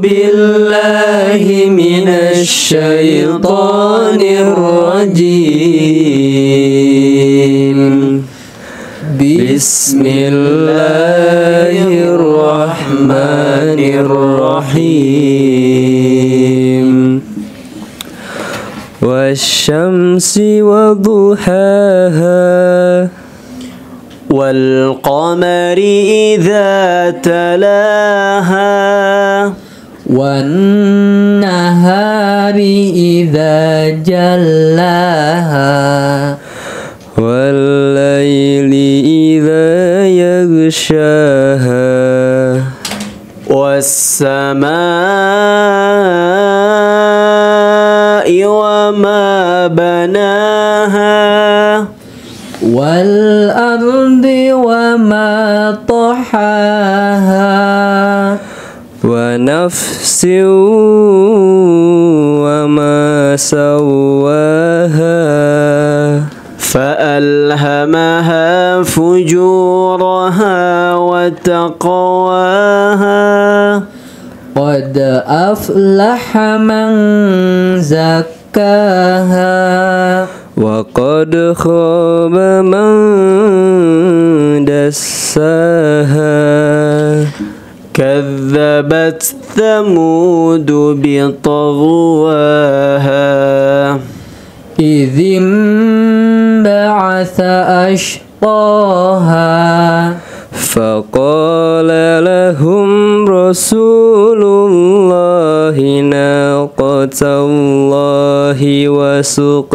بالله من الشيطان الرجيم. بسم الله الرحمن الرحيم. والشمس وضحاها والقمر إذا تلاها والنهار إذا جلاها والليل إذا يغشاها والسماء وما بناها والأرض وما طحاها. ونفس وما سواها. فألهمها فجورها وتقواها. قد أفلح من زكاها. وقد خاب من دساها. كذبت ثمود بطغواها. إذ انبعث أشقاها. فقال لهم رسول الله ناقة الله وسقياها.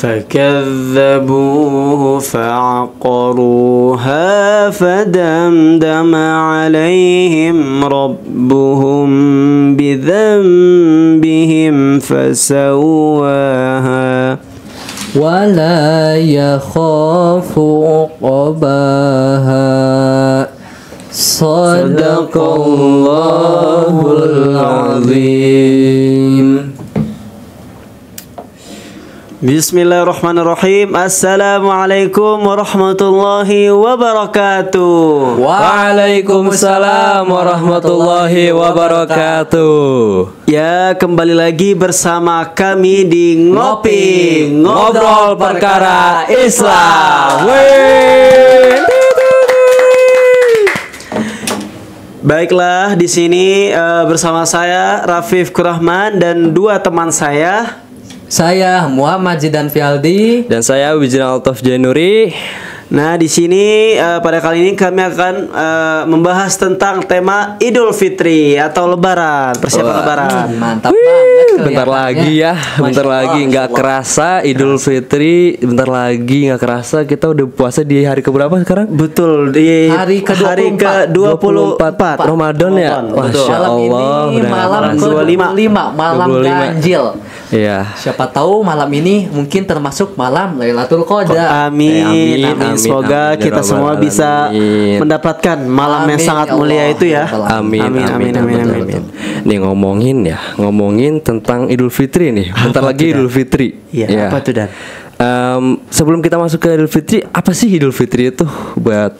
فكذبوه فعقروها فدمدم عليهم ربهم بذنبهم فسواها. ولا يخاف عقباها. صدق الله العظيم. Bismillahirrahmanirrahim. Assalamualaikum warahmatullahi wabarakatuh. Waalaikumsalam warahmatullahi wabarakatuh. Ya kembali lagi bersama kami di Ngopi Ngobrol Perkara Islam. Wey. Baiklah di sini eh, bersama saya Rafif Kurahman dan dua teman saya Saya Muhammad Zidan Fialdi dan saya Wijinal Altof Jainuri. Nah, di sini eh, pada kali ini kami akan eh, membahas tentang tema Idul Fitri atau Lebaran, persiapan Wah, Lebaran. hmm, Mantap Wih, banget bentar lagi ya, bentar Masya lagi Allah, nggak Allah. kerasa Idul Fitri, bentar lagi nggak kerasa kita udah puasa di hari keberapa sekarang? Betul di Hari ke- hari ke 24 Ramadan ya. Masya malam Allah, ini malam kerasa. ke 25 malam 25. ganjil. Iya. Siapa tahu malam ini mungkin termasuk malam Lailatul Qadar. Amin, Eh, amin, amin. Semoga Amin, ya kita semua bisa Alamin. mendapatkan malam yang Amin, sangat ya mulia Allah, itu ya. ya Amin, amin, amin, amin, amin. betul. Nih ngomongin ya, ngomongin tentang Idul Fitri nih. Bentar Apa lagi? Idul Fitri. Iya, apa tuh, Dan? Em, sebelum kita masuk ke Idul Fitri, apa sih Idul Fitri itu buat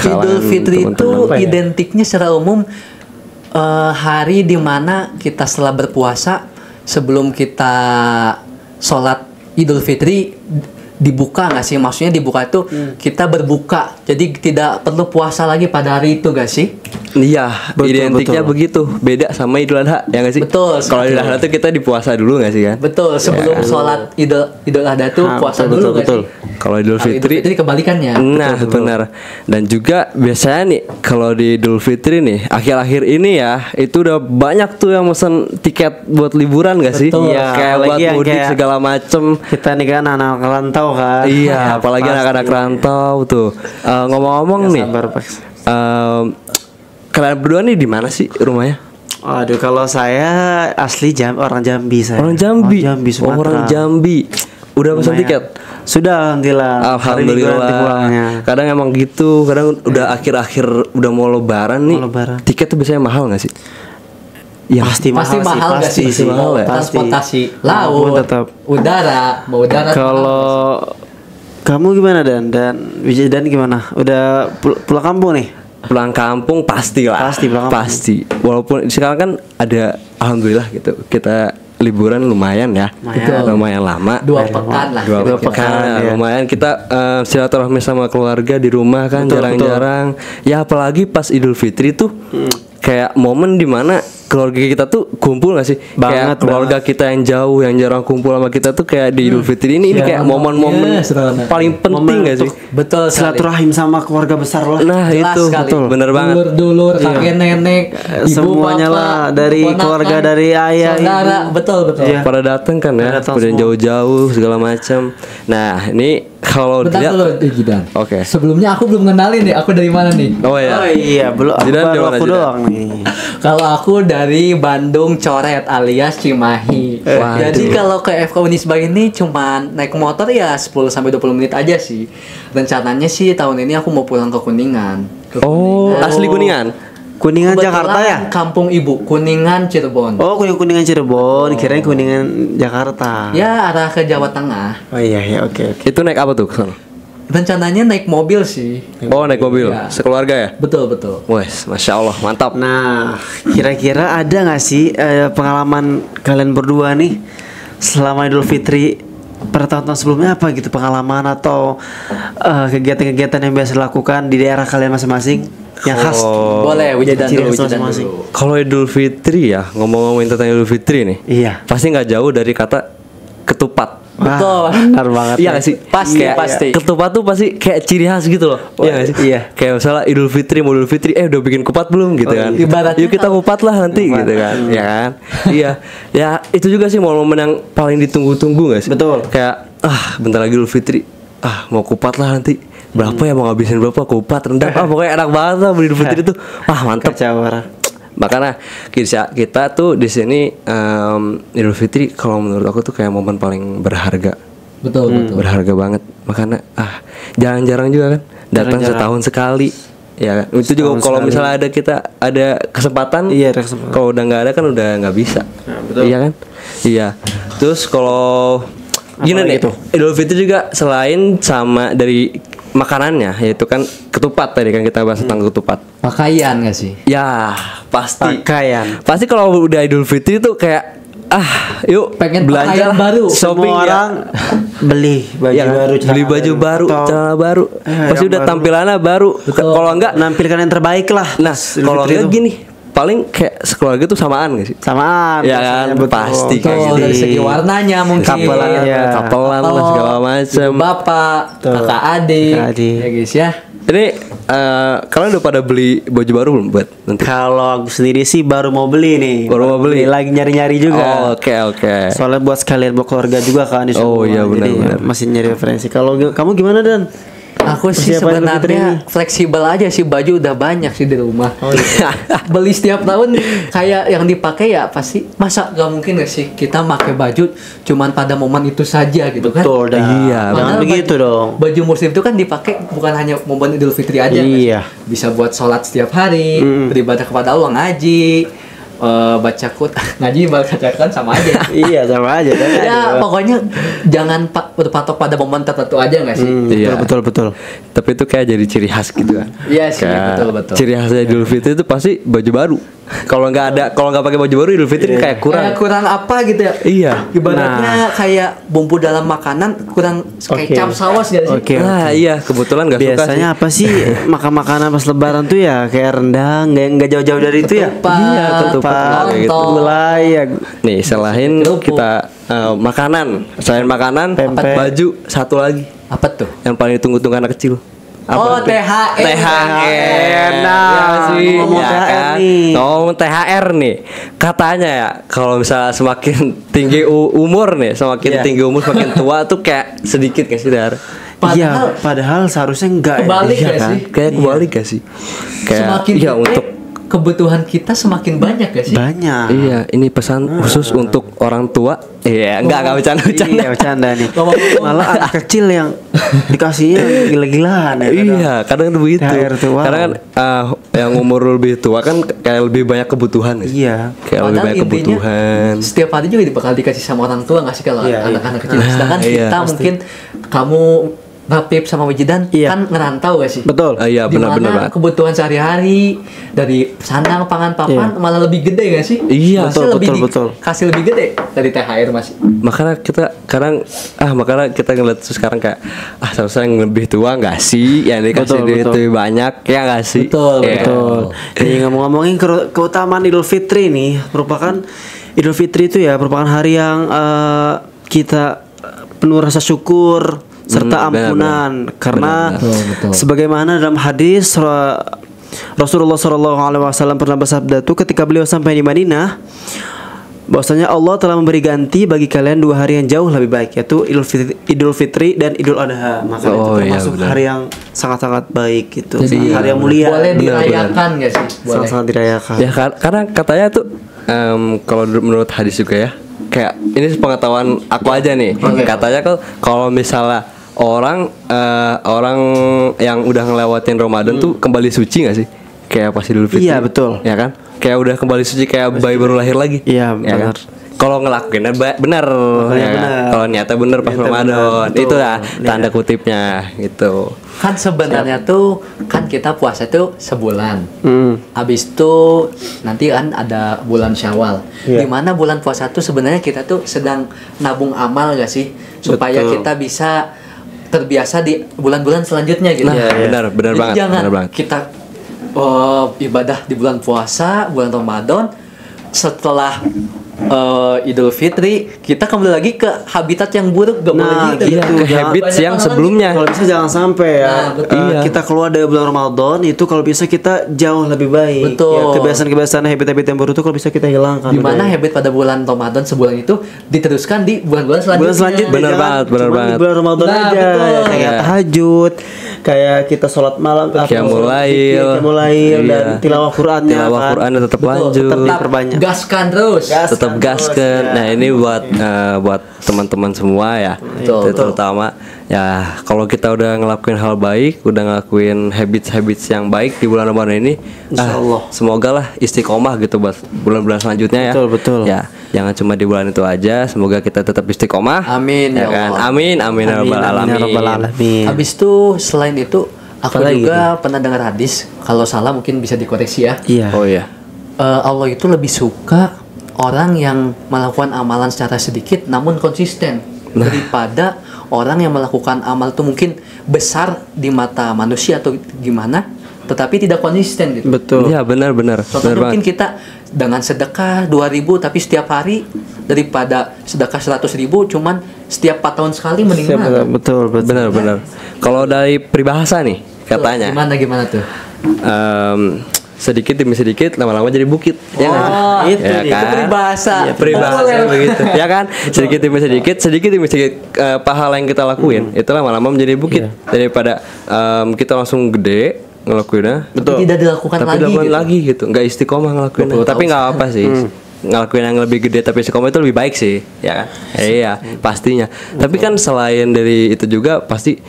Idul Fitri itu teman-teman? identiknya secara umum eh, hari di mana kita setelah berpuasa sebelum kita sholat Idul Fitri dibuka nggak sih? Maksudnya dibuka itu Hmm. kita berbuka, jadi tidak perlu puasa lagi pada hari itu gak sih? Iya, Betul, identiknya betul. begitu. Beda sama Idul Adha, ya nggak sih? Betul, Kalau Idul betul. Adha tuh kita dipuasa dulu nggak sih kan? Betul, sebelum Ya. sholat Idul Idul Adha tuh Ah, puasa betul, dulu betul, nggak betul. sih? Kalau Idul Fitri, Idul Fitri kebalikannya. Nah, benar. Dan juga biasanya nih kalau di Idul Fitri nih akhir-akhir ini ya itu udah banyak tuh yang mesen tiket buat liburan gak sih? Betul. Iya, kayak buat mudik kayak- segala macem. Kita nih kan anak rantau kan. Iya, apalagi anak-anak rantau tuh. Eh, ngomong-ngomong Nggak nih, sabar, em, kalian berdua nih di mana sih rumahnya? Aduh kalau saya asli jam orang Jambi saya. Orang Jambi. Oh, Jambi Sumatera. orang Jambi. Udah pesan tiket? Sudah alhamdulillah. Alhamdulillah. Kadang emang gitu, kadang udah akhir-akhir udah mau lebaran nih. Mau lebaran. Tiket tuh biasanya mahal gak sih? Ya, Pasti Pasti mahal, mahal sih, nggak pasti sih? Pasti mahal ya? Transportasi Pasti. laut, tetap. udara, mau udara. Kalau kamu gimana dan dan Wijay dan gimana? Udah pul- pulang kampung nih? pulang kampung pasti lah. Pasti pulang kampung. Pasti. Walaupun sekarang kan ada alhamdulillah gitu. Kita liburan lumayan ya. Betul. Lumayan lama. Dua pekan lah. Dua Dua pekan, pekan, ya. lumayan kita eh, silaturahmi sama keluarga di rumah kan jarang-jarang. Ya apalagi pas Idul Fitri tuh kayak momen di mana keluarga kita tuh kumpul gak sih? Banget, kayak keluarga kita yang jauh yang jarang kumpul sama kita tuh kayak di Idul Fitri ini ini kayak momen-momen benar. paling penting Momen gak sih? Betul. Silaturahim sama keluarga besar lah. Nah Jelas itu sekali. betul bener banget. Dulur-dulur, kakek nenek, ibu semuanya bapak, lah, dari keluarga, dari ayah, saudara, ibu. betul betul. Iya. pada datang kan ya, Pada datang udah semua. jauh-jauh segala macam. Nah ini kalau Bentar dilihat, dulu, eh, Gidan. Oke. Sebelumnya aku belum kenalin nih, aku dari mana nih? oh ya, Oh iya, belum aku Jidan baru di mana, aku Jidan? doang nih. Kalau aku dari Bandung Coret alias Cimahi. Waduh. Jadi kalau ke FK Unisba ini cuman naik motor ya 10 sampai 20 menit aja sih. Rencananya sih tahun ini aku mau pulang ke Kuningan. Ke oh asli kuningan. Kuningan Kebetulan Jakarta ya? Kampung Ibu, Kuningan Cirebon. Oh, kuning kuningan Cirebon, kirain kuningan Jakarta. Ya arah ke Jawa Tengah. Oh iya ya, oke oke. Itu naik apa tuh? ke sana? Rencananya naik mobil sih. Oh naik mobil, Iya. sekeluarga ya? Betul betul. Wes, masya Allah, mantap. Nah, kira-kira ada nggak sih eh, pengalaman kalian berdua nih selama Idul Fitri pada tahun-tahun sebelumnya apa gitu pengalaman atau eh, kegiatan-kegiatan yang biasa dilakukan di daerah kalian masing-masing yang khas? Oh. Boleh, Ciri dulu, dulu. Kalau Idul Fitri ya, ngomong-ngomongin tentang Idul Fitri nih, Iya. pasti nggak jauh dari kata ketupat. Betul. Benar banget. Iya ya. gak sih? Pasti, Kayak pasti. Ketupat tuh pasti kayak ciri khas gitu loh. Wah, Iya gak sih? iya. Kayak misalnya Idul Fitri, mau Idul Fitri, eh udah bikin kupat belum gitu kan? ibaratnya Yuk kita kupat lah nanti gitu kan, ya kan? iya, ya itu juga sih momen yang paling ditunggu-tunggu gak sih? Betul. Kayak ah bentar lagi Idul Fitri, ah mau kupat lah nanti. Berapa ya mau ngabisin berapa kupat rendang? Ah pokoknya enak banget lah beli Idul Fitri tuh. Wah mantap. Makanya kita kita tuh di sini em, Idul Fitri kalau menurut aku tuh kayak momen paling berharga Betul betul. berharga banget makanya ah jarang-jarang juga kan datang Jarang-jarang. setahun sekali ya kan itu juga kalau sekali. misalnya ada kita ada kesempatan Iya, ada kesempatan. kalau udah nggak ada kan udah nggak bisa betul. iya kan iya terus kalau gini nih? Idul Fitri juga selain sama dari makanannya yaitu kan ketupat tadi kan kita bahas tentang ketupat Pakaian gak sih? ya pasti Pakaian. pasti kalau udah Idul Fitri tuh kayak ah yuk Pengen belanja pakaian baru. shopping Semua ya. orang beli baju kan? baru, beli baju baru, celana baru. Eh, Pasti udah baru. tampilannya baru. Kalau enggak, menampilkan yang terbaik lah. nah kalau enggak gini, paling kayak sekeluarga tuh samaan gak sih? samaan Ya kan, betul. pasti kayak gitu. dari segi warnanya mungkin. Kapelan, iya. Kapelan lah segala macem. ibu Bapak, Betul. kakak adik, Kakak adik. ya guys ya. Ini eh, kalian udah pada beli baju baru belum buat nanti? Kalau aku sendiri sih baru mau beli nih. Baru mau beli? Lagi nyari-nyari juga. Oh, Oke oke. Soalnya buat sekalian buat keluarga juga kan di Oh, iya, benar, Jadi, benar. Masih nyari referensi. Kalau kamu gimana Dan? Aku sih sebenarnya fleksibel aja sih baju udah banyak sih di rumah. Oh, iya. Beli setiap tahun kayak yang dipakai ya pasti masa gak mungkin gak sih kita pakai baju cuman pada momen itu saja gitu kan? Betul dah. Iya, Jangan Padahal begitu baju- dong. Baju muslim itu kan dipakai bukan hanya momen Idul Fitri aja. kan? Iya. Bisa buat sholat setiap hari, beribadah kepada Allah, ngaji, eh, baca kut, ngaji baca kan sama aja. iya sama aja. kan? ya pokoknya jangan pa- berpatok pada momen tertentu aja nggak sih? Hmm, Iya. betul betul betul. Tapi itu kayak jadi ciri khas gitu kan. Iya sih, Kayak betul betul. Ciri khasnya Idul Fitri itu pasti baju baru. Kalau nggak ada, kalau nggak pakai baju baru Idul Fitri kayak kurang. Kayak kurang apa gitu ya? Iya. Ibaratnya kayak bumpu dalam makanan kurang Oke. kecap saus gitu sih. Oke. Nah iya kebetulan gak suka sih. Biasanya apa sih makan makanan pas lebaran tuh ya kayak rendang, nggak nggak jauh-jauh dari itu ya. Iya, ketupat, kayak gitu. Gulai ya. Nih selain kita eh, makanan, selain makanan, Pempek. baju satu lagi Apa tuh? yang paling ditunggu-tunggu anak kecil. oh, THR. THR, Nah, ya sih, ngomong ya THR kan? nih. Ngomong THR nih, katanya ya kalau misalnya semakin tinggi umur nih, semakin Iya. tinggi umur semakin tua tuh kayak sedikit kayak sih Dar. Iya, Padahal- padahal seharusnya enggak ya. Kebalik Iya gak kan? sih? Kayak kebalik gak sih? Kayak semakin ya untuk kebutuhan kita semakin banyak gak sih? Banyak. Iya, ini pesan khusus untuk orang tua. Iya, enggak enggak bercanda bercanda. Iya, bercanda nih. Malah anak kecil yang dikasihnya gila-gilaan ya. kadang. Iya, kadang begitu. Wow. Karena kan ah, yang umur lebih tua kan kayak lebih banyak kebutuhan. sih? Iya. Kayak lebih Padahal banyak intinya, kebutuhan. Setiap hari juga bakal dikasih sama orang tua nggak sih kalau Iya, iya. anak-anak kecil. Sedangkan Iya, kita pasti. mungkin kamu Rapip sama Wijidan Iya. kan ngerantau gak sih? Betul. Ah, iya, Di mana benar-benar kebutuhan sehari-hari dari sandang pangan papan malah lebih gede gak sih? Iya. Masih Betul, lebih betul, di- betul. Kasih lebih gede dari THR masih. makanya kita sekarang ah makanya kita ngeliat sekarang kayak ah seharusnya yang lebih tua nggak sih yang dikasih Betul, duit betul. lebih banyak ya nggak sih Betul, Iya. Betul. Jadi ngomong-ngomongin ke- keutamaan Idul Fitri nih merupakan Idul Fitri itu ya merupakan hari yang eh, kita penuh rasa syukur serta Hmm, benar, ampunan. karena Betul, betul. sebagaimana dalam hadis Ra- Rasulullah Shallallahu Alaihi Wasallam pernah bersabda tuh ketika beliau sampai di Madinah bahwasanya Allah telah memberi ganti bagi kalian dua hari yang jauh lebih baik yaitu Idul Fitri, Idul Fitri dan Idul Adha. Maka Oh, itu iya, termasuk benar. hari yang sangat-sangat baik gitu. Jadi hari yang mulia Boleh Benar, dirayakan gak sih? Boleh. sangat-sangat dirayakan. Ya kar- karena katanya tuh em, kalau menurut hadis juga ya kayak ini pengetahuan aku aja nih. Katanya kalau kalau misalnya orang eh, orang yang udah ngelewatin Ramadan tuh kembali suci nggak sih kayak pas Idul Fitri Iya, betul. ya kan kayak udah kembali suci kayak bayi baru lahir lagi Iya, ya kan? benar. kalau ngelakuinnya ba- benar ya kan? benar. kalau niatnya benar pas Niatnya Ramadan betul. itu lah Iya. tanda kutipnya gitu Kan sebenarnya tuh kan kita puasa tuh sebulan. Hmm. Habis itu nanti kan ada bulan Syawal. Iya. Di mana bulan puasa tuh sebenarnya kita tuh sedang nabung amal gak sih supaya Betul. kita bisa terbiasa di bulan-bulan selanjutnya gitu. Nah, Iya, iya. benar, benar Jadi banget, Jangan benar banget. kita oh, ibadah di bulan puasa, bulan Ramadan setelah eh, Idul Fitri kita kembali lagi ke habitat yang buruk gak boleh Nah, gitu. gitu. ke habits banyak yang sebelumnya Kalau bisa jangan sampai ya Nah, betul. eh, Iya. kita keluar dari bulan Ramadan itu kalau bisa kita jauh lebih baik. Betul. Ya, kebiasaan-kebiasaan habit-habit yang buruk itu kalau bisa kita hilangkan. Di mana Udah. habit pada bulan Ramadan sebulan itu diteruskan di bulan-bulan selanjutnya. bulan selanjutnya Benar banget, benar banget. Di bulan Ramadan Nah, aja betul. kayak Iya. tahajud, kayak kita sholat malam. Qiyamul lail Iya. dan tilawah Qur'annya tilawah kan. Quran tetap Betul, lanjut tetap diperbanyak. Gaskan terus. Gas. tetap Gaskan gas terus, ya. Nah ini buat eh, buat teman-teman semua ya. Betul, Itu terutama ya kalau kita udah ngelakuin hal baik, udah ngelakuin habits-habits yang baik di bulan Ramadan ini, Insya ah, Allah. semoga lah istiqomah gitu buat bulan-bulan selanjutnya ya. Betul, betul. Ya jangan cuma di bulan itu aja. Semoga kita tetap istiqomah. Amin, ya kan. Allah. Amin amin ya Amin, alamin. ya rabbal alamin. Habis itu selain itu aku Apa lagi juga pernah dengar hadis kalau salah mungkin bisa dikoreksi ya. Iya. Oh iya. Eh, Allah itu lebih suka orang yang melakukan amalan secara sedikit namun konsisten Nah. daripada orang yang melakukan amal itu mungkin besar di mata manusia atau gimana tetapi tidak konsisten gitu. Betul. Iya benar-benar. Benar Contohnya mungkin banget. kita dengan sedekah 2000 tapi setiap hari daripada sedekah 100 ribu cuman setiap 4 tahun sekali mending Siap, mana? betul, betul. Benar-benar. Kalau dari peribahasa nih katanya. Gimana gimana tuh? em, sedikit demi sedikit lama-lama jadi bukit. Ya kan? Oh, itu ya kan? Itu peribahasa. Ya, peribahasa Populer. begitu. Ya kan? Sedikit demi sedikit sedikit demi sedikit eh, pahala yang kita lakuin itu lama-lama menjadi bukit. Daripada em, kita langsung gede ngelakuinnya Tapi tidak dilakukan tapi lagi. dilakukan gitu. lagi gitu. Nggak istiqomah ngelakuinnya. Tapi nggak apa sih. Ngelakuin yang lebih gede tapi istiqomah itu lebih baik sih ya kan? Iya pastinya. Tapi kan selain dari itu juga pasti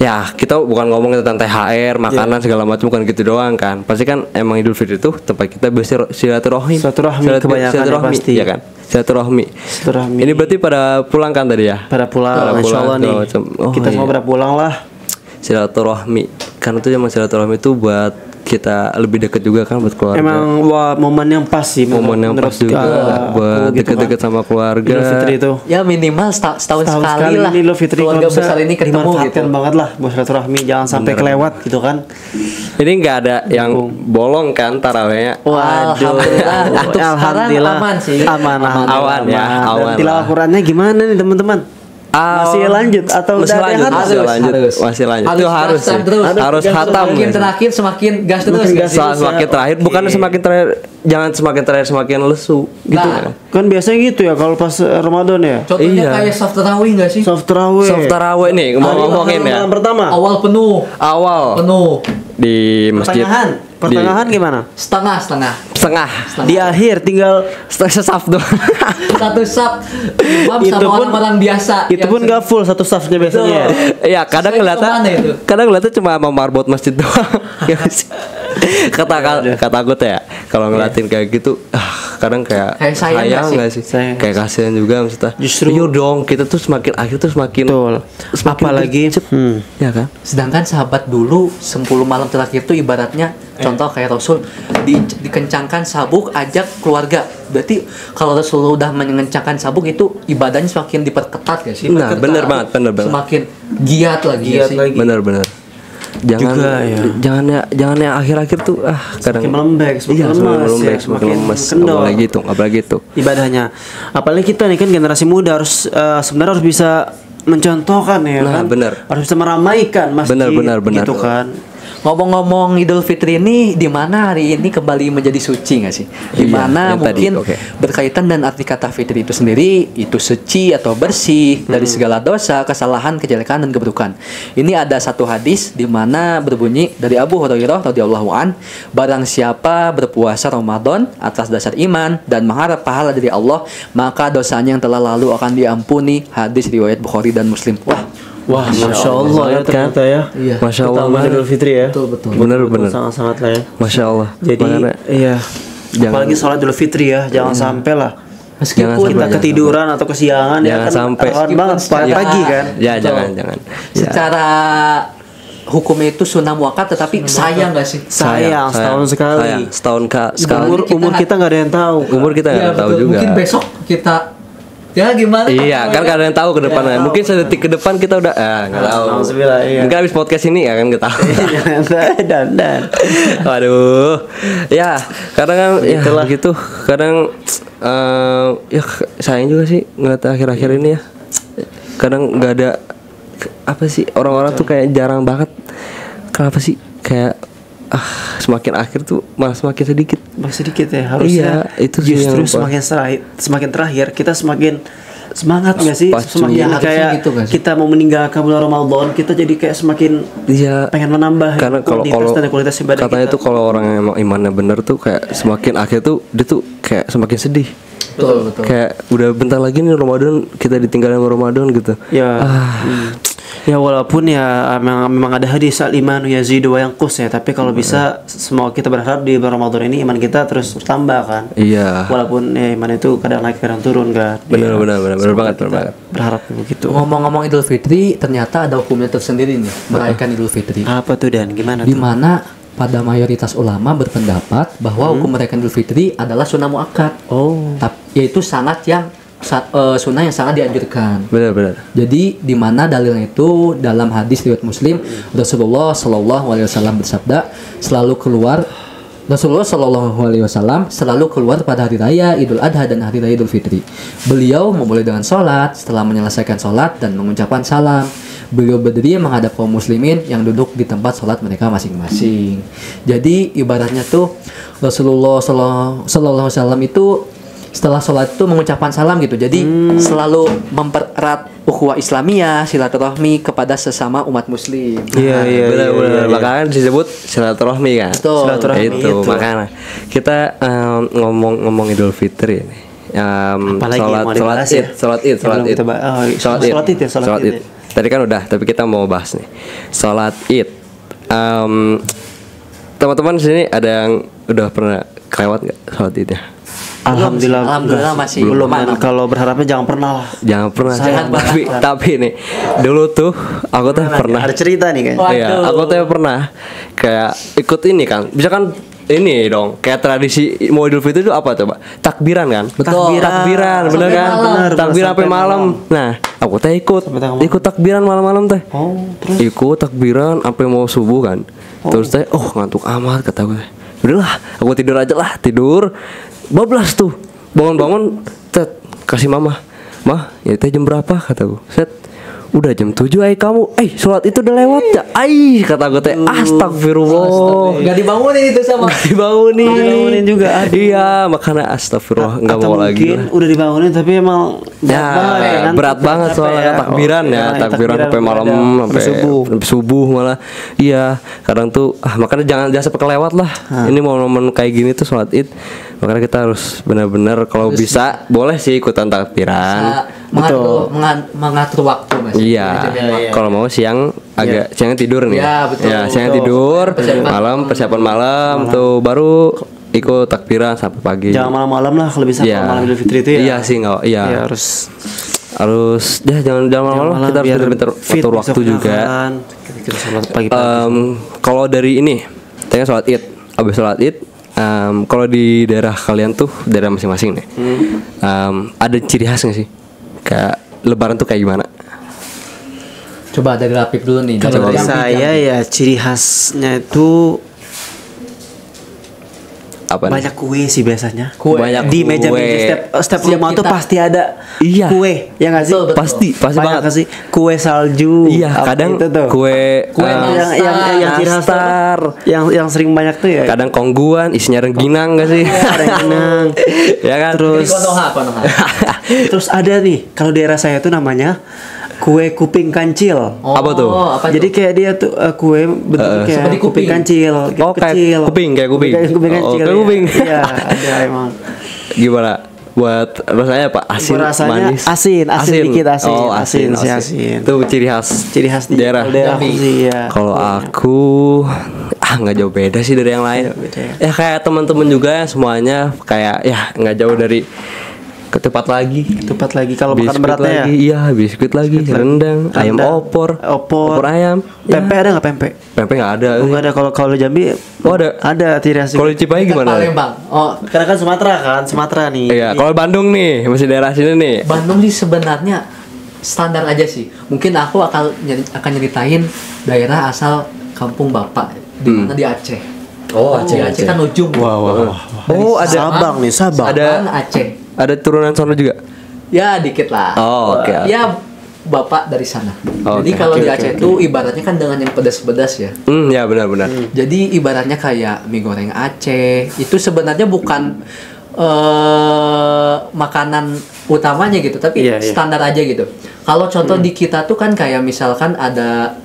ya kita bukan ngomong tentang THR makanan segala macam bukan gitu doang kan pasti kan emang Idul Fitri itu tempat kita bersilaturahmi Silaturahmi Silatur- kebanyakan ya silaturahmi, pasti. ya kan silaturahmi Silaturahmi. ini berarti pada pulang kan tadi ya Pada pulang, Pada insya Allah pulang, nih. macam. Oh, kita semua iya. pada pulang lah. silaturahmi karena itu emang silaturahmi itu buat kita lebih dekat juga kan buat keluarga Emang wah momen yang pas sih. momen yang pas juga menurut buat aku gitu deket-deket kan. sama keluarga Idul Fitri itu. Ya minimal seta- setahun, Tahun sekali, sekali lah ini Idul Fitri keluarga kalau bisa besar ini ketemu gitu. banget lah buat silaturahmi jangan sampai kelewat gitu kan. ini nggak ada yang bolong kan tarawehnya Alhamdulillah. Untuk sekarang aman sih. Aman, Aman. Aman ya, Dan aman tilawah lah. Qurannya gimana nih teman-teman? Ah, Masih lanjut atau masih udah lanjut, hatam? masih Harus, lanjut, harus. masih lanjut. Itu harus gaskan sih. terus. Harus hatam. Semakin ya. terakhir semakin gas terus. Semakin nggak gas? Sa- semakin terakhir bukan semakin terakhir jangan semakin terakhir semakin lesu gitu Nah. kan. Kan biasanya gitu ya kalau pas eh, Ramadan ya. Contohnya Iya. kayak soft tarawih nggak sih? Soft tarawih. Soft taraweh nih mau ngomongin ya. pertama. Awal penuh, Awal penuh, di masjid Pertengahan. Pertengahan gimana? setengah setengah. setengah Di akhir tinggal setengah sesaf doang Satu sub imam Itu pun- orang-orang biasa. itu pun gak full satu staffnya biasanya. Iya kadang itu? Kadang ngeliatnya cuma sama marbot masjid doang Ya. Kata kata aku tuh ya Kalau ngeliatin kayak gitu ah, Kadang kayak Kayak sayang nggak sih? Sayang. Kayak kasihan juga maksudnya Justru- Iya dong kita tuh semakin akhir tuh semakin Betul. Semakin Apalagi hmm. Ya kan Sedangkan sahabat dulu 10 malam terakhir itu ibaratnya contoh kayak Rasul di, dikencangkan sabuk ajak keluarga. Berarti kalau Rasul udah mengencangkan sabuk itu ibadahnya semakin diperketat ya sih? Nah, bener banget, bener banget. Semakin giat lagi ya Giat sih. lagi. Benar-benar Jangan Juga, ya. jangan ya jangan yang akhir-akhir tuh ah kadang Semakin melembek, semakin iya, semakin lemas, melembek, ya, semakin semakin lemas, kendor. apalagi itu, apalagi itu. ibadahnya. Apalagi kita nih kan generasi muda harus eh, sebenarnya harus bisa mencontohkan ya Nah, kan. benar. Harus bisa meramaikan masjid Benar, benar, benar. gitu kan. Ngomong-ngomong Idul Fitri ini di mana hari ini kembali menjadi suci nggak sih? Di Iya, mana tadi, mungkin oke. berkaitan dan arti kata fitri itu sendiri itu suci atau bersih dari Hmm. segala dosa, kesalahan, kejelekan dan keburukan. Ini ada satu hadis di mana berbunyi dari Abu Hurairah radhiyallahu an, barang siapa berpuasa Ramadan atas dasar iman dan mengharap pahala dari Allah, maka dosanya yang telah lalu akan diampuni. Hadis riwayat Bukhari dan Muslim. Wah, Wah, masya Allah ya Sangat kan? ternyata ya. Iya. Masya Allah. Keutamaan Idul Fitri ya. Betul, betul. Bener, Betul, bener. Sangat-sangat lah ya. Masya Allah. Jadi Makanya, iya. Jangan- Apalagi sholat Idul Fitri ya, jangan sampai lah. meskipun Jangan Kita sampai. ketiduran atau kesiangan ya Jangan kan sampai. banget pagi, pagi kan. ya Betul. jangan jangan. Ya. secara hukumnya itu sunnah muakat tetapi sayang gak sih? Sayang, setahun sekali. Sayang, setahun kak sekali. Umur Kita umur nggak- kita nggak ada yang tahu. Umur kita nggak Iya, tahu juga. Mungkin besok kita ya gimana? Iya, kan ada yang tahu ke depannya. Mungkin sedetik ke depan kita udah ah nggak tahu. Alhamdulillah, iya. Mungkin habis podcast ini ya kan nggak tahu. dan dan. Aduh, ya kadang kan ya gitu. Kadang eh, ya sayang juga sih ngeliat akhir-akhir ini ya. Kadang nggak ada apa sih orang-orang tuh kayak jarang banget. Kenapa sih kayak ah semakin akhir tuh malah semakin sedikit. Masih sedikit ya harusnya Iya, itu justru semakin terakhir, semakin terakhir kita semakin semangat nggak sih Pacu. semakin harusnya kayak gitu nggak sih? kita mau meninggalkan bulan Ramadan kita jadi kayak semakin Iya. pengen menambah Karena kalau kalau dan kualitas ibadah katanya kita. tuh kalau orang yang emang imannya bener tuh kayak semakin akhir tuh dia tuh kayak semakin sedih. Betul, betul. Kayak udah bentar lagi nih Ramadan kita ditinggalin sama Ramadan gitu. ya Ah. hmm. Ya walaupun ya memang, memang ada hadis al iman yazidu wa yanqus ya. Tapi kalau bisa semua kita berharap di bulan Ramadan ini iman kita terus bertambah kan? Iya. walaupun ya iman itu kadang naik kadang turun kan? Bener, Ya, bener, bener semoga banget, kita banget. berharap begitu. Ngomong-ngomong Idul Fitri, ternyata ada hukumnya tersendiri nih merayakan Idul Fitri. apa tuh dan? Gimana Di tuh? mana pada mayoritas ulama berpendapat bahwa hukum merayakan Idul Fitri adalah sunnah muakkad. oh. Tap- yaitu sangat yang sa- eh, sunnah yang sangat dianjurkan. Bener. Jadi di mana dalilnya itu dalam hadis riwayat Muslim Rasulullah Shallallahu Alaihi Wasallam bersabda selalu keluar Rasulullah Shallallahu Alaihi Wasallam selalu keluar pada hari raya Idul Adha dan hari raya Idul Fitri. Beliau memulai dengan sholat, setelah menyelesaikan sholat dan mengucapkan salam. Beliau berdiri menghadap kaum muslimin yang duduk di tempat sholat mereka masing-masing. Jadi ibaratnya tuh Rasulullah Shallallahu Alaihi Wasallam itu setelah sholat itu mengucapkan salam gitu jadi selalu mempererat ukhuwah Islamiyah silaturahmi kepada sesama umat muslim Iya, iya, bener, iya, bener. iya, iya. Makanya disebut silaturahmi kan. Betul. Silaturahmi itu, itu. makanya kita em, ngomong-ngomong Idul Fitri ini. Em, Apalagi sholat, yang mau sholat id, ya? sholat id, sholat id, sholat sholat id ya, sholat id ya. Tadi kan udah, tapi kita mau bahas nih. Sholat id. Em, teman-teman di sini ada yang udah pernah kelewat nggak sholat idnya? Alhamdulillah Alhamdulillah masih belum aman. kalau berharapnya jangan pernah lah Jangan pernah. Jangan tapi pernah. tapi nih dulu tuh aku tuh pernah ada cerita nih kan. Iya, aku tuh pernah kayak ikut ini kan. Bisa kan ini dong, kayak tradisi mau Idul Fitri itu apa coba? Takbiran kan? Betul. Takbiran, takbiran bener Sampai kan? malam. Bener, takbiran sampai sampai malam. Nah, aku teh ikut. Malam. Ikut takbiran malam-malam teh. oh terus Ikut takbiran sampai mau subuh kan. Terus teh, oh ngantuk amat kata gue. Udahlah, aku tidur aja lah, tidur. Bablas tuh. Bangun-bangun, tet kasih mama. Mah, ya teh jam berapa kata gue. Set. udah jam 7 ay kamu eh sholat itu udah lewat ya ay kata gue teh astagfirullah Gak dibangunin itu sama dibangunin Dibangunin juga, aduh. iya makanya astagfirullah nggak mau lagi mungkin udah dibangunin tapi emang berat Ya, banget ya kan? berat banget Capek soalnya ya. takbiran Oh, ya, iya, takbiran sampai malam sampai subuh. sampai subuh malah. Iya, kadang tuh ah makanya jangan jangan sampai kelewat lah. Ini momen kayak gini tuh sholat Id. Makanya kita harus benar-benar kalau bisa boleh sih ikutan takbiran. mengatur, menga- mengatur waktu mas Iya, kalau mau siang agak siangnya tidur nih. Iya, betul. Ya, siangnya tidur, Persiapan. malam persiapan malam tuh baru ikut takbiran sampai pagi. Jangan malam-malam lah kalau bisa Iya. kalau malam Idul Fitri itu ya. Iya sih nggak, iya. Ya, harus harus ya jangan jangan malam-malam malam kita harus atur waktu juga kan. Kita. Em, kalau dari ini tanya sholat id abis sholat id em, kalau di daerah kalian tuh daerah masing-masing nih em, ada ciri khas nggak sih? Kayak lebaran tuh kayak gimana? Coba dari Rapip dulu nih Kalau Dari saya ya ciri khasnya itu apa nih? banyak kue sih biasanya. Kue. Banyak di meja kue. meja setiap setiap Setiap rumah tuh pasti ada Iya. kue ya nggak sih Betul, betul. pasti pasti Banyak banget nggak sih kue salju iya kadang itu tuh. kue Kue em, yang yang yang, nastar. yang yang sering banyak tuh ya kadang kongguan isinya rengginang gak sih ada yang menang ya kan terus terus ada nih kalau daerah saya tuh namanya kue kuping kancil Oh, Apa tuh? Apa Jadi tuh? kayak dia tuh uh, kue bentuknya kayak Seperti kuping kuping. kancil, gitu, Oh, kayak kecil. kuping, kayak kuping. Kayak kuping Oh, kancil. kayak ya. kuping. Iya, ada emang. gimana buat rasanya apa asin Buat rasanya manis asin, asin dikit, asin. oh Asin asin sih, asin. itu ciri khas Ciri khas di daerah daerah Jambi. sih ya. kalau aku ah nggak jauh beda sih dari yang lain beda ya. ya kayak teman-teman juga semuanya kayak ya nggak jauh dari ketupat lagi Tepat lagi kalau makan biskuit beratnya ya. lagi iya biskuit lagi rendang ayam Rendang, opor opor. ayam Pempek ada nggak pempek? pempek nggak ada Oh, nggak ada kalau kalau Jambi oh ada ada khas. kalau di Cipahi gimana Palembang. Oh, Karena kan Sumatera kan, Sumatera nih. iya kalau Bandung nih masih daerah sini nih Bandung sih sebenarnya standar aja sih. Mungkin aku akan nyeri- akan nyeritain daerah asal kampung bapak di mana di Aceh. Oh, Di Aceh kan ujung. Wah, wah, wah. oh ada Sabang nih, Sabang. Ada- Aceh. Ada turunan sono juga Ya dikit lah. Oh, oke, oke. Ya bapak dari sana. Oh, Jadi oke, kalau oke, di Aceh itu ibaratnya kan dengan yang pedas-pedas ya. hmm ya benar-benar Jadi ibaratnya kayak mie goreng Aceh itu sebenarnya bukan eh makanan utamanya gitu, tapi Iya, iya. standar aja gitu. Kalau contoh di kita tuh kan kayak misalkan ada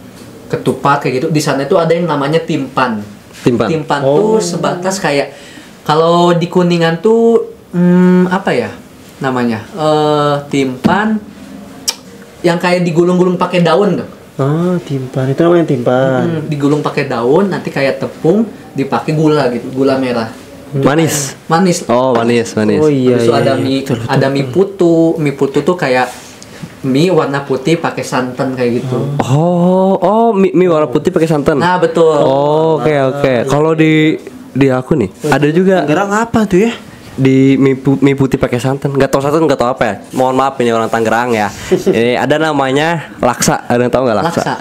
ketupat kayak gitu, di sana itu ada yang namanya timpan. Timpan. tuh sebatas kayak kalau di kuningan tuh hmm, apa ya namanya? eh timpan yang kayak digulung-gulung pakai daun tuh. Oh, timpan itu namanya timpan. Hmm, digulung pakai daun nanti kayak tepung dipakai gula gitu gula merah manis manis oh manis manis Oh iya. Iya, ada iya. mie Betul, betul, ada mie putu mie putu tuh kayak mie warna putih pakai santan kayak gitu Oh, oh mie, mie warna putih pakai santan. nah betul Oh, oke oke. Kalau di di aku nih ada juga Gerang apa tuh ya? Di mie, pu- mie putih pakai santan. Gak tau santan gak tau apa ya. Mohon maaf ini orang Tangerang ya. Ini ada namanya laksa. Ada yang tahu nggak laksa? laksa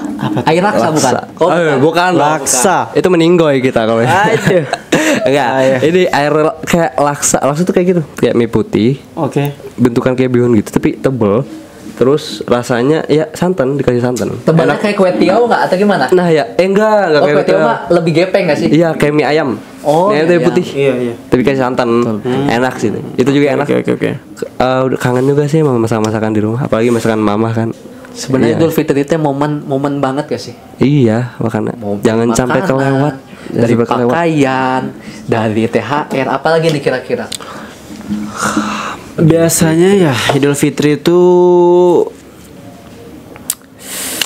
air laksa, bukan oh, Eh, bukan. Laksa. Itu meninggoy kita kalau. Aduh. Enggak. Ah, iya. Ini air kayak laksa. Laksa tuh kayak gitu. Kayak mie putih. Oke. Bentukan kayak bihun gitu tapi tebel. Terus rasanya ya santan dikasih santan. tebalnya kayak kue tiaw nggak atau gimana Nah ya, eh enggak, enggak oh kayak kue tiaw mah lebih gepeng nggak sih Iya, kayak mie ayam. Oh, Mie ayam tapi ayam. putih. Iya, iya. Tapi kasih santan. Enak sih itu. Juga enak. Oke, oke, oke. Ke- eh, udah kangen juga sih sama masakan-masakan di rumah, apalagi masakan mama kan. sebenarnya Iya. Idul Fitri itu momen momen banget gak sih Iya, makanya jangan makanan, sampai kelewat. Dari pakaian dari THR apalagi nih kira-kira Biasanya ya Idul Fitri itu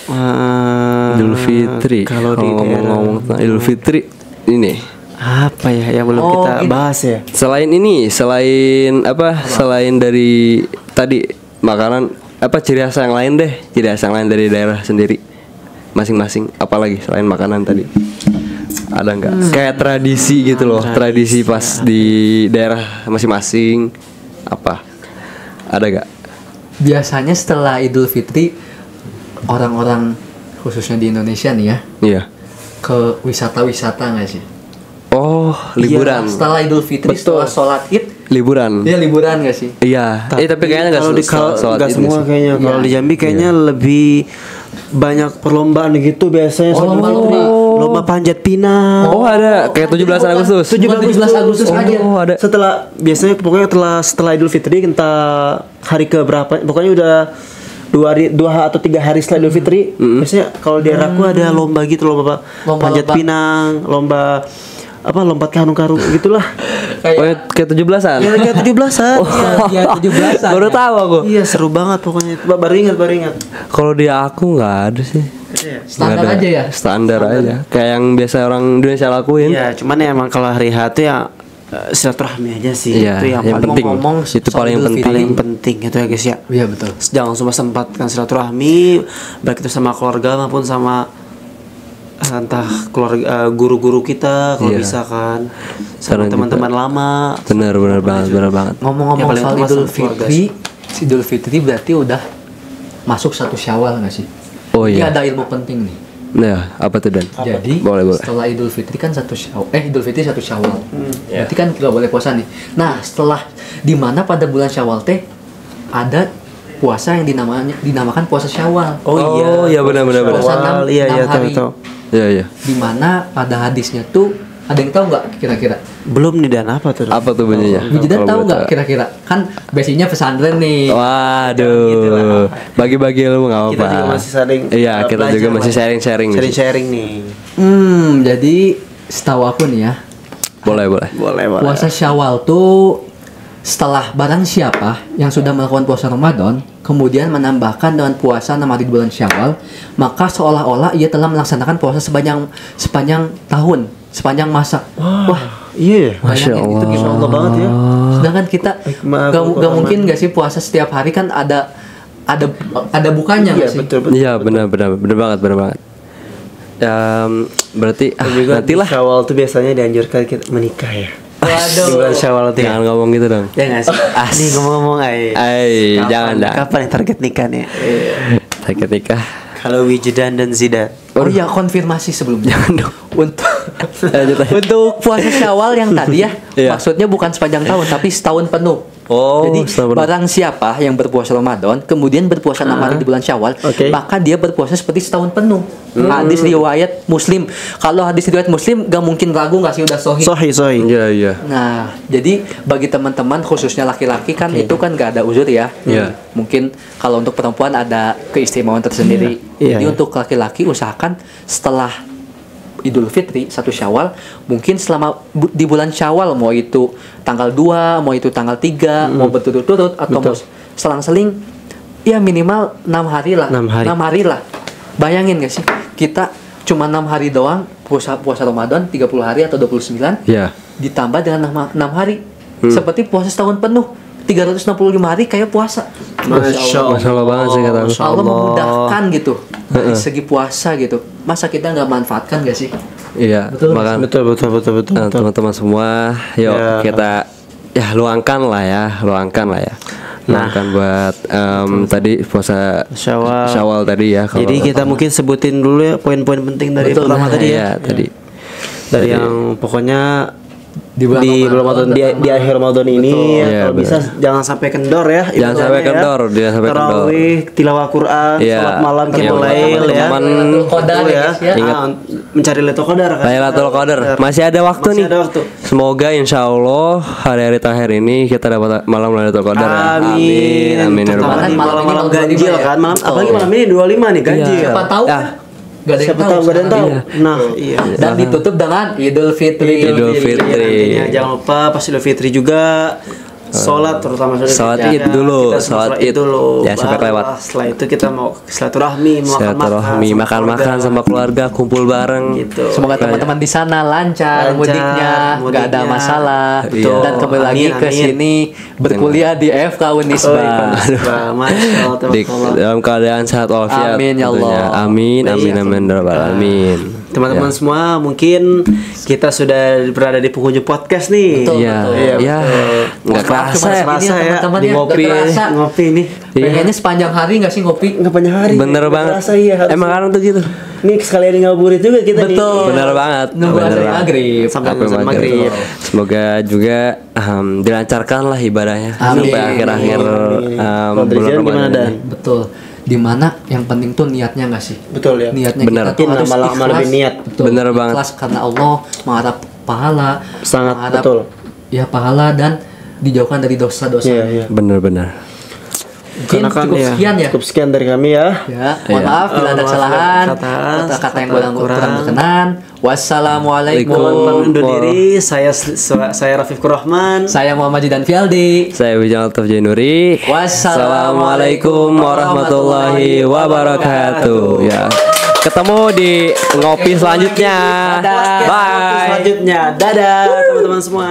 eh, Idul Fitri. kalau ngomong-ngomong tentang Idul Fitri ini apa ya yang belum Oh, kita ini. bahas ya? Selain ini, selain apa? Selain dari tadi makanan apa ciri khas yang lain deh? Ciri khas yang lain dari daerah sendiri masing-masing. Apalagi selain makanan tadi? Ada nggak? Kayak tradisi gitu loh, tradisi pas di daerah masing-masing apa? Ada gak? biasanya setelah Idul Fitri orang-orang khususnya di Indonesia nih ya Iya. ke wisata-wisata nggak sih? Oh, liburan. Iya, setelah Idul Fitri, Betul. setelah sholat Id, liburan. Iya liburan gak sih? Iya. Eh tapi kayaknya nggak kalau di kalau sholat nggak semua sih. kayaknya kalau di Jambi kayaknya lebih banyak perlombaan gitu biasanya Oh, sama lomba panjat pinang Oh ada kayak 17 Agustus. 17 Agustus aja. Oh ada. setelah biasanya pokoknya setelah setelah Idul Fitri entah hari ke berapa pokoknya udah dua hari dua atau tiga hari setelah Idul Fitri biasanya kalau di daerahku ada lomba gitu lomba, Lomba- panjat lomba. pinang lomba apa lompat karung-karung gitulah Oh ya, kayak 17-an. ya kayak tujuh belasan Iya, 17-an. Baru tahu aku. iya seru banget pokoknya Ba- baru ingat baru ingat Kalau di aku nggak ada sih. Standar Nggak ada. aja ya? Standar aja. Kayak yang biasa orang Indonesia lakuin. Iya, cuman ya emang kalau hari H itu ya eh, silaturahmi aja sih. Iya, itu yang, yang paling penting. ngomong Itu paling penting. Paling penting itu ya guys ya. Iya betul. Jangan cuma sempatkan silaturahmi baik itu sama keluarga maupun sama eh, entah keluarga eh, guru-guru kita kalau Iya. bisa kan sama teman-teman lama. Bener bener banget bener banget. Ngomong-ngomong paling soal Idul Fitri, Idul Fitri berarti udah masuk satu Syawal nggak sih? Oh Ini iya. ada ilmu penting nih. Nah apa tuh Dan? Jadi Boleh boleh. setelah Idul Fitri kan satu Syawal, eh Idul Fitri satu Syawal. Hmm. Berarti kan nggak boleh puasa nih. Nah setelah di mana pada bulan Syawal teh ada puasa yang dinamanya dinamakan puasa Syawal. Oh, iya, benar, benar, benar. Puasa enam- Iya iya enam tahu hari. tahu. Iya iya. Di mana pada hadisnya tuh ada yang tahu nggak kira-kira? Belum nih dan apa tuh? Apa tuh bunyinya? Kalau tahu nggak kira-kira? Kan basicnya pesantren nih. Waduh, bagi-bagi ilmu nggak apa-apa. Kita juga masih saling Iya, eh, kita juga masih sharing-sharing. Sharing-sharing nih. Hmm, jadi setahu aku nih ya, Boleh boleh. Boleh boleh. puasa Syawal tuh setelah barang siapa yang sudah melakukan puasa Ramadan kemudian menambahkan dengan puasa 6 hari di bulan Syawal, maka seolah-olah ia telah melaksanakan puasa sepanjang sepanjang tahun, sepanjang masa. Wah, Iya. Masya bayangin, itu Allah. gimana Allah banget ya. Sedangkan kita gak, mungkin gak sih puasa setiap hari kan ada ada ada bukanya Iya sih? betul betul. Iya benar benar benar banget benar banget. Ya, berarti ah, juga nantilah. Syawal tuh biasanya dianjurkan kita menikah ya. Waduh. Di bulan Syawal tuh ya. Jangan ngomong gitu dong. Ya nggak sih? Ah, nih ngomong-ngomong ay. Ay, Kapan- jangan dah. Kapan yang target nikahnya? Sakit nikah. Kalau Wijidan dan Zidan. Oh iya konfirmasi sebelumnya. Jangan dong. Untuk untuk puasa Syawal yang tadi ya, Iya. maksudnya bukan sepanjang tahun tapi setahun penuh. Oh, Jadi penuh. barang siapa yang berpuasa Ramadan kemudian berpuasa enam hari di bulan Syawal, Oke. maka dia berpuasa seperti setahun penuh. Hadis riwayat Muslim. Kalau hadis riwayat Muslim gak mungkin ragu nggak sih udah sohi. Sohi sohi. Iya iya. Nah, jadi bagi teman-teman khususnya laki-laki kan itu kan gak ada uzur ya. Iya. Mungkin kalau untuk perempuan ada keistimewaan tersendiri. Iya, Jadi iya. untuk laki-laki usahakan setelah Idul Fitri satu Syawal, mungkin selama bu- di bulan Syawal mau itu tanggal 2, mau itu tanggal 3, mau berturut-turut atau mau selang-seling ya minimal enam hari lah. Enam hari. Enam hari lah. Bayangin gak sih? Kita cuma enam hari doang puasa puasa Ramadan 30 hari atau 29 Iya. ditambah dengan 6, hari seperti puasa setahun penuh 365 hari kayak puasa Masya Allah. Masya Allah banget sih kata Allah Allah. memudahkan gitu dari segi puasa gitu masa kita nggak manfaatkan gak sih Iya. Betul, Makan Betul betul betul betul. Nah, teman-teman semua, yuk Ya. kita ya luangkan lah ya, luangkan lah ya. Luangkan buat em, tadi puasa Syawal. Syawal tadi ya. kalau- Jadi kita mungkin sebutin dulu ya poin-poin penting dari Betul, pertama nah, tadi ya. Iya, tadi. Dari yang pokoknya Di bulan di Ramadan bulan Ramadan di, di akhir Ramadan ini ya, Iya, kalau bisa jangan sampai kendor ya Jangan sampai ya. kendor, jangan sampai kendor. Tarawih, tilawah Quran, Iya. salat malam Iya, qiyamul lail ya. Qadar Itu ya, guys, ya. Ah, mencari Lailatul Qadar kan. Lailatul Qadar masih ada waktu Masih nih. ada waktu. Semoga insya Allah hari-hari terakhir ini kita dapat malam Lailatul Qadar ya. Amin. Amin. ya ini malam-malam malam ganjil 25 ya. kan. Malam apalagi malam ini 25 nih ganjil. siapa tahu Ya. Gak ada yang Siapa tahu gak ada yang tahu. sekarang. Nah, iya. dan ditutup dengan Idul Fitri Idul Fitri. Nantinya jangan lupa pas Idul Fitri juga sholat terutama Sholat. Id dulu, Kita sholat Id dulu. Jangan sampai lewat. Setelah itu kita mau silaturahmi, mau Silaturahmi, makan-makan sama keluarga, kumpul bareng. gitu. Semoga teman-teman di sana lancar, Lancar, mudiknya, nggak ada masalah, Betul. dan kembali lagi Amin, ke amin. sini berkuliah di FK Unisba. Di, dalam keadaan sehat walafiat. Amin, ya. Allah. Amin, Nah, amin, iya. Amin, ya teman-teman semua mungkin kita sudah berada di penghujung podcast nih. Betul, Iya, betul. Iya, ya, betul. nggak kerasa ya. Kerasa ya, teman-teman di ya, ngopi, ngopi nih. Kayaknya sepanjang hari nggak sih ngopi? Nggak banyak hari. Bener Nggak banget. Kerasa iya. harus- Emang orang tuh gitu. Nih sekalian ngabuburit juga kita nih. Betul. Bener banget. Nunggu Bener azan banget. maghrib. Sampai Sampai azan maghrib. Semoga juga um, dilancarkan lah ibadahnya Amin. sampai akhir-akhir um, bulan Ramadan. Betul. Di mana yang penting tuh niatnya nggak sih? Betul ya. Niatnya Bener. kita tuh Inna harus malah- lebih niat. Betul. Bener banget. Ikhlas karena Allah mengharap pahala. Sangat mengharap, betul. Ya pahala dan dijauhkan dari dosa-dosa. Iya, iya. Bener-bener. Mungkin Karena kan cukup ya, sekian ya. Cukup sekian dari kami ya. Ya, mohon Iya. maaf bila ada Oh, maaf, kesalahan, kata-kata yang kurang. kurang berkenan. Wassalamualaikum. Mohon undur diri. Saya saya Rafif Rahman. Saya Muhammad Jidan Fialdi. Saya Wijal Altaf Jainuri. Wassalamualaikum Wassalamualaikum warahmatullahi wabarakatuh. Ya. Ketemu di ngopi selanjutnya. Dadah. Bye. Selanjutnya, dadah teman-teman semua.